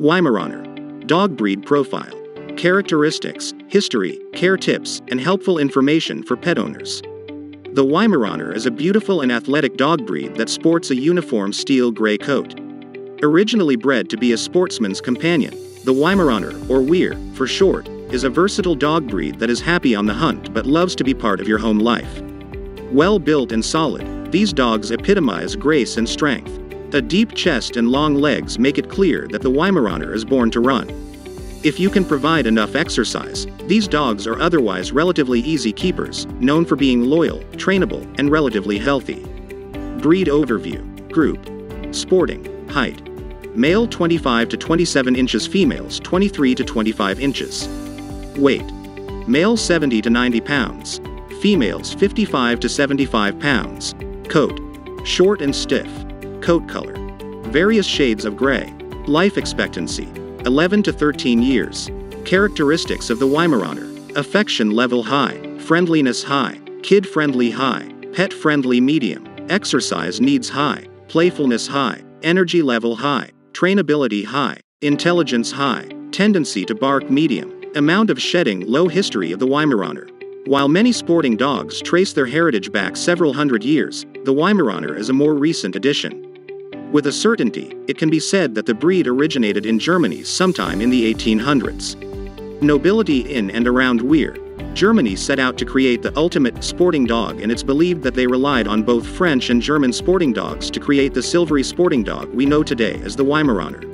Weimaraner. Dog breed profile. Characteristics, history, care tips, and helpful information for pet owners. The Weimaraner is a beautiful and athletic dog breed that sports a uniform steel gray coat. Originally bred to be a sportsman's companion, the Weimaraner, or Weir, for short, is a versatile dog breed that is happy on the hunt but loves to be part of your home life. Well built and solid, these dogs epitomize grace and strength. A deep chest and long legs make it clear that the Weimaraner is born to run. If you can provide enough exercise, these dogs are otherwise relatively easy keepers, known for being loyal, trainable, and relatively healthy. Breed overview Group Sporting Height Male 25 to 27 inches, females 23 to 25 inches. Weight Male 70 to 90 pounds, females 55 to 75 pounds. Coat Short and stiff. Coat color Various shades of gray. Life expectancy 11 to 13 years. Characteristics of the Weimaraner affection level high, friendliness high, kid friendly high, pet friendly medium, exercise needs high, playfulness high, energy level high, trainability high, intelligence high, tendency to bark medium, amount of shedding low history of the Weimaraner. While many sporting dogs trace their heritage back several hundred years, the Weimaraner is a more recent addition. With a certainty, it can be said that the breed originated in Germany sometime in the 1800s. Nobility in and around Weir, Germany set out to create the ultimate sporting dog, and it's believed that they relied on both French and German sporting dogs to create the silvery sporting dog we know today as the Weimaraner.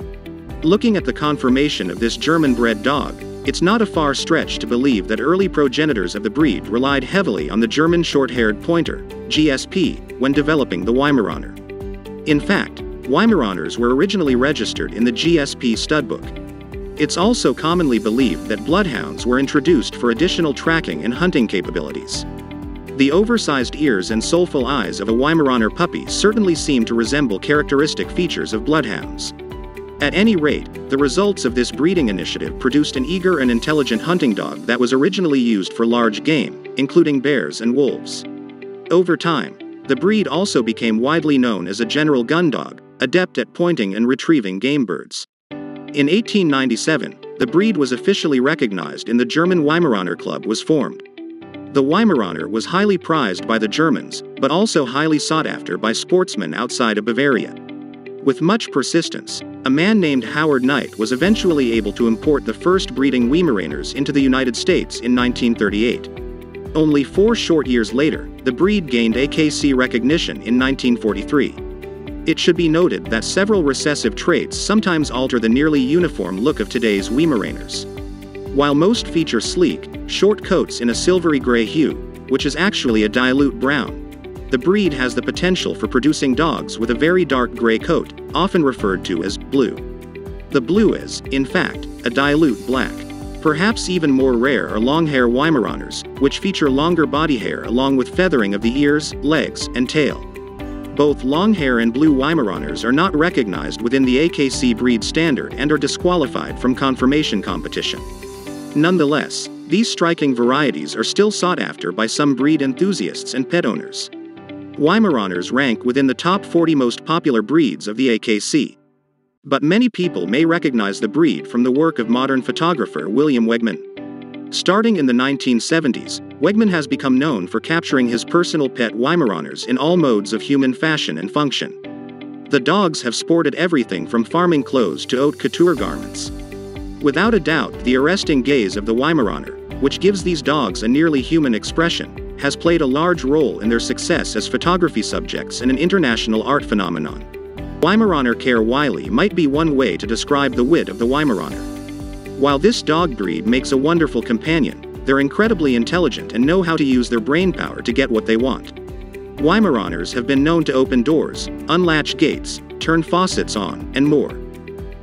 Looking at the conformation of this German bred dog, it's not a far stretch to believe that early progenitors of the breed relied heavily on the German short haired pointer, GSP, when developing the Weimaraner. In fact, Weimaraners were originally registered in the GSP studbook. It's also commonly believed that bloodhounds were introduced for additional tracking and hunting capabilities. The oversized ears and soulful eyes of a Weimaraner puppy certainly seem to resemble characteristic features of bloodhounds. At any rate, the results of this breeding initiative produced an eager and intelligent hunting dog that was originally used for large game, including bears and wolves. Over time, the breed also became widely known as a general gun dog, adept at pointing and retrieving game birds. In 1897, the breed was officially recognized and the German Weimaraner Club was formed. The Weimaraner was highly prized by the Germans, but also highly sought after by sportsmen outside of Bavaria. With much persistence, a man named Howard Knight was eventually able to import the first breeding Weimaraners into the United States in 1938. Only four short years later, the breed gained AKC recognition in 1943. It should be noted that several recessive traits sometimes alter the nearly uniform look of today's Weimaraners. While most feature sleek, short coats in a silvery gray hue, which is actually a dilute brown, the breed has the potential for producing dogs with a very dark gray coat, often referred to as blue. The blue is, in fact, a dilute black. Perhaps even more rare are long-hair Weimaraners, which feature longer body hair along with feathering of the ears, legs, and tail. Both long-hair and blue Weimaraners are not recognized within the AKC breed standard and are disqualified from conformation competition. Nonetheless, these striking varieties are still sought after by some breed enthusiasts and pet owners. Weimaraners rank within the top 40 most popular breeds of the AKC. But many people may recognize the breed from the work of modern photographer William Wegman. Starting in the 1970s, Wegman has become known for capturing his personal pet Weimaraners in all modes of human fashion and function. The dogs have sported everything from farming clothes to haute couture garments. Without a doubt, the arresting gaze of the Weimaraner, which gives these dogs a nearly human expression, has played a large role in their success as photography subjects and an international art phenomenon. Weimaraner care wily might be one way to describe the wit of the Weimaraner. While this dog breed makes a wonderful companion, they're incredibly intelligent and know how to use their brain power to get what they want. Weimaraners have been known to open doors, unlatch gates, turn faucets on, and more.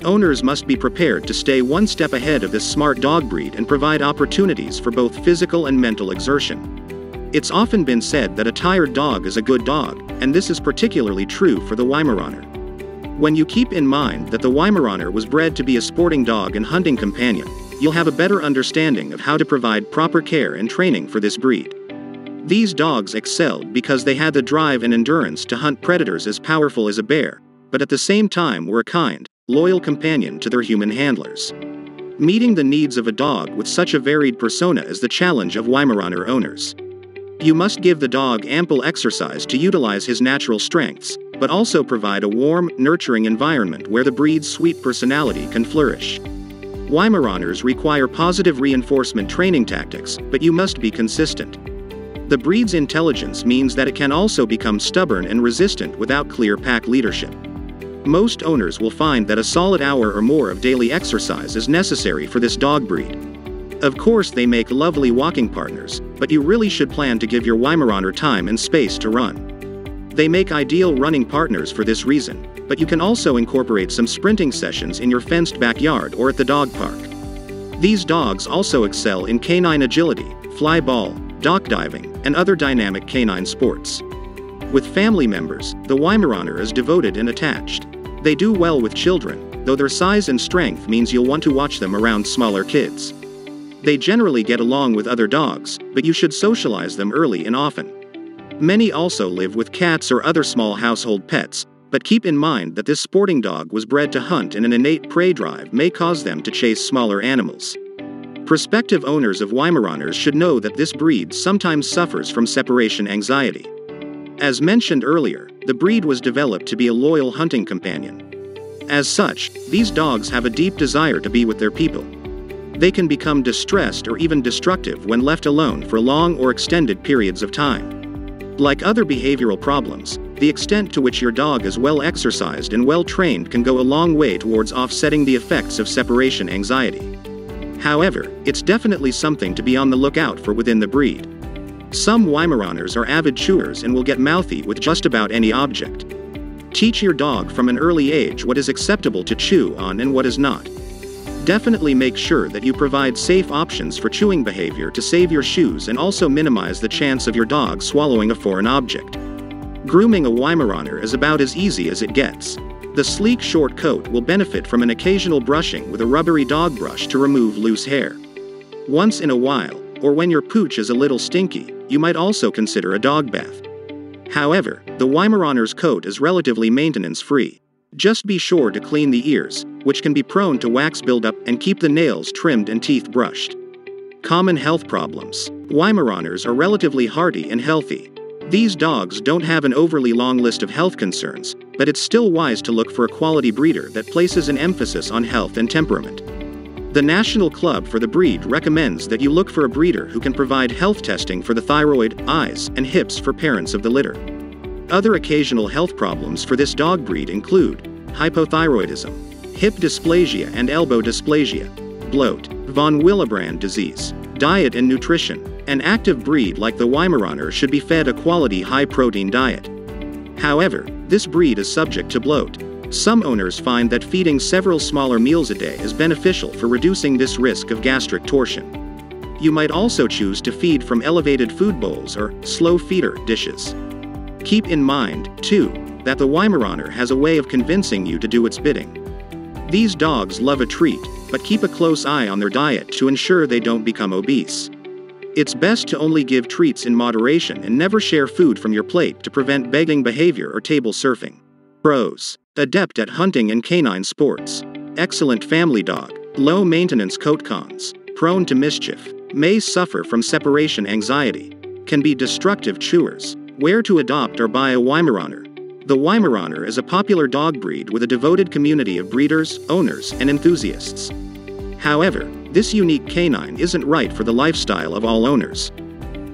Owners must be prepared to stay one step ahead of this smart dog breed and provide opportunities for both physical and mental exertion. It's often been said that a tired dog is a good dog, and this is particularly true for the Weimaraner. When you keep in mind that the Weimaraner was bred to be a sporting dog and hunting companion, you'll have a better understanding of how to provide proper care and training for this breed. These dogs excelled because they had the drive and endurance to hunt predators as powerful as a bear, but at the same time were a kind, loyal companion to their human handlers. Meeting the needs of a dog with such a varied persona is the challenge of Weimaraner owners. You must give the dog ample exercise to utilize his natural strengths, but also provide a warm, nurturing environment where the breed's sweet personality can flourish. Weimaraners require positive reinforcement training tactics, but you must be consistent. The breed's intelligence means that it can also become stubborn and resistant without clear pack leadership. Most owners will find that a solid hour or more of daily exercise is necessary for this dog breed. Of course, they make lovely walking partners, but you really should plan to give your Weimaraner time and space to run. They make ideal running partners for this reason, but you can also incorporate some sprinting sessions in your fenced backyard or at the dog park. These dogs also excel in canine agility, fly ball, dock diving, and other dynamic canine sports. With family members, the Weimaraner is devoted and attached. They do well with children, though their size and strength means you'll want to watch them around smaller kids. They generally get along with other dogs, but you should socialize them early and often. Many also live with cats or other small household pets, but keep in mind that this sporting dog was bred to hunt and an innate prey drive may cause them to chase smaller animals. Prospective owners of Weimaraners should know that this breed sometimes suffers from separation anxiety. As mentioned earlier, the breed was developed to be a loyal hunting companion. As such, these dogs have a deep desire to be with their people. They can become distressed or even destructive when left alone for long or extended periods of time. Like other behavioral problems, the extent to which your dog is well exercised and well trained can go a long way towards offsetting the effects of separation anxiety. However, it's definitely something to be on the lookout for within the breed. Some Weimaraners are avid chewers and will get mouthy with just about any object. Teach your dog from an early age what is acceptable to chew on and what is not. Definitely make sure that you provide safe options for chewing behavior to save your shoes and also minimize the chance of your dog swallowing a foreign object. Grooming a Weimaraner is about as easy as it gets. The sleek short coat will benefit from an occasional brushing with a rubbery dog brush to remove loose hair. Once in a while, or when your pooch is a little stinky, you might also consider a dog bath. However, the Weimaraner's coat is relatively maintenance free. Just be sure to clean the ears, which can be prone to wax buildup, and keep the nails trimmed and teeth brushed. Common health problems Weimaraners are relatively hardy and healthy. These dogs don't have an overly long list of health concerns, but it's still wise to look for a quality breeder that places an emphasis on health and temperament. The National Club for the Breed recommends that you look for a breeder who can provide health testing for the thyroid, eyes, and hips for parents of the litter. Other occasional health problems for this dog breed include hypothyroidism, hip dysplasia and elbow dysplasia, bloat, von Willebrand disease, diet and nutrition. An active breed like the Weimaraner should be fed a quality high-protein diet. However, this breed is subject to bloat. Some owners find that feeding several smaller meals a day is beneficial for reducing this risk of gastric torsion. You might also choose to feed from elevated food bowls or slow feeder dishes. Keep in mind, too, that the Weimaraner has a way of convincing you to do its bidding. These dogs love a treat, but keep a close eye on their diet to ensure they don't become obese. It's best to only give treats in moderation and never share food from your plate to prevent begging behavior or table surfing. Pros Adept at hunting and canine sports. Excellent family dog. Low maintenance coat cons. Prone to mischief. May suffer from separation anxiety. Can be destructive chewers. Where to adopt or buy a Weimaraner. The Weimaraner is a popular dog breed with a devoted community of breeders, owners, and enthusiasts. However, this unique canine isn't right for the lifestyle of all owners.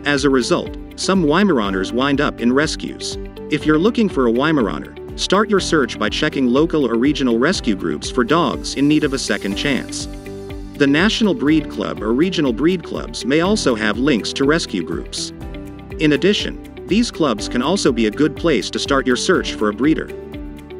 As a result, some Weimaraners wind up in rescues. If you're looking for a Weimaraner, start your search by checking local or regional rescue groups for dogs in need of a second chance. The National Breed Club or regional breed clubs may also have links to rescue groups. In addition, these clubs can also be a good place to start your search for a breeder.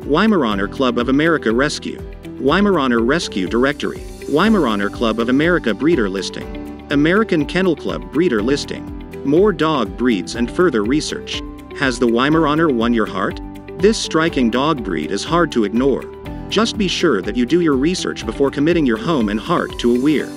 Weimaraner Club of America Rescue, Weimaraner Rescue Directory, Weimaraner Club of America Breeder Listing, American Kennel Club Breeder Listing, more dog breeds and further research. Has the Weimaraner won your heart? This striking dog breed is hard to ignore. Just be sure that you do your research before committing your home and heart to a weir.